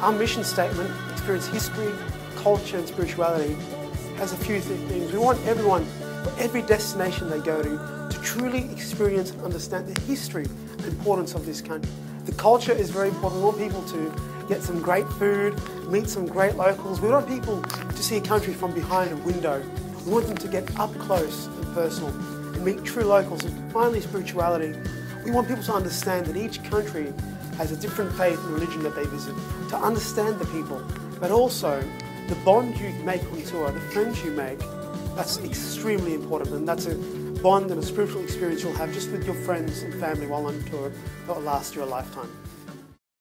Our mission statement, Experience History, Culture and Spirituality, has a few things. We want everyone, every destination they go to, to truly experience and understand the history and importance of this country. The culture is very important. We want people to get some great food, meet some great locals. We want people to see a country from behind a window. We want them to get up close and personal and meet true locals. And finally, spirituality. We want people to understand that each country has a different faith and religion that they visit, to understand the people, but also the bond you make on tour, the friends you make, that's extremely important and that's a bond and a spiritual experience you'll have just with your friends and family while on tour that will last you a lifetime.